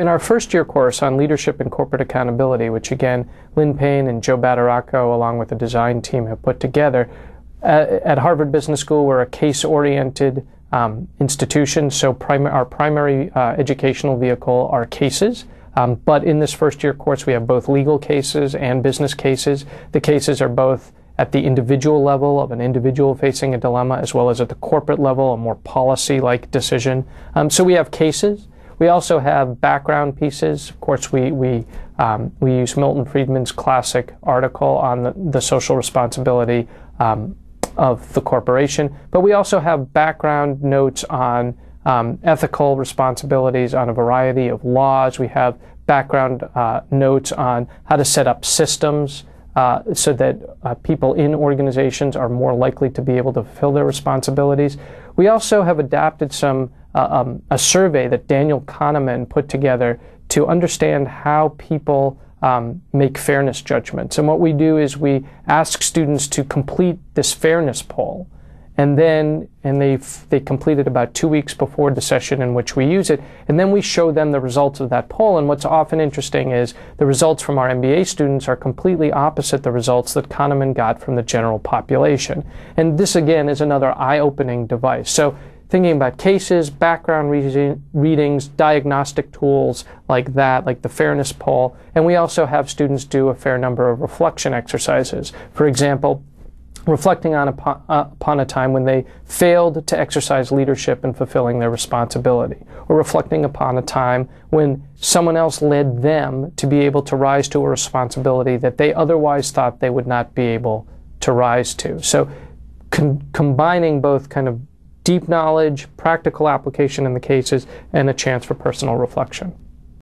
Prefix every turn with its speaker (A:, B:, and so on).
A: In our first year course on leadership and corporate accountability, which again, Lynn Paine and Joe Badaracco, along with the design team, have put together, uh, at Harvard Business School, we're a case oriented um, institution, so prim- our primary uh, educational vehicle are cases. Um, but in this first year course, we have both legal cases and business cases. The cases are both at the individual level of an individual facing a dilemma, as well as at the corporate level, a more policy like decision. Um, so we have cases. We also have background pieces. Of course, we, we, um, we use Milton Friedman's classic article on the, the social responsibility um, of the corporation, but we also have background notes on um, ethical responsibilities on a variety of laws. We have background uh, notes on how to set up systems uh, so that uh, people in organizations are more likely to be able to fulfill their responsibilities. We also have adapted some uh, um, a survey that Daniel Kahneman put together to understand how people um, make fairness judgments. And what we do is we ask students to complete this fairness poll. And then, and they they complete it about two weeks before the session in which we use it. And then we show them the results of that poll. And what's often interesting is the results from our MBA students are completely opposite the results that Kahneman got from the general population. And this, again, is another eye opening device. So thinking about cases, background readings, diagnostic tools like that, like the fairness poll. And we also have students do a fair number of reflection exercises. For example, reflecting on upon, uh, upon, a time when they failed to exercise leadership in fulfilling their responsibility, or reflecting upon a time when someone else led them to be able to rise to a responsibility that they otherwise thought they would not be able to rise to. So, combining both kind of deep knowledge, practical application in the cases, and a chance for personal reflection.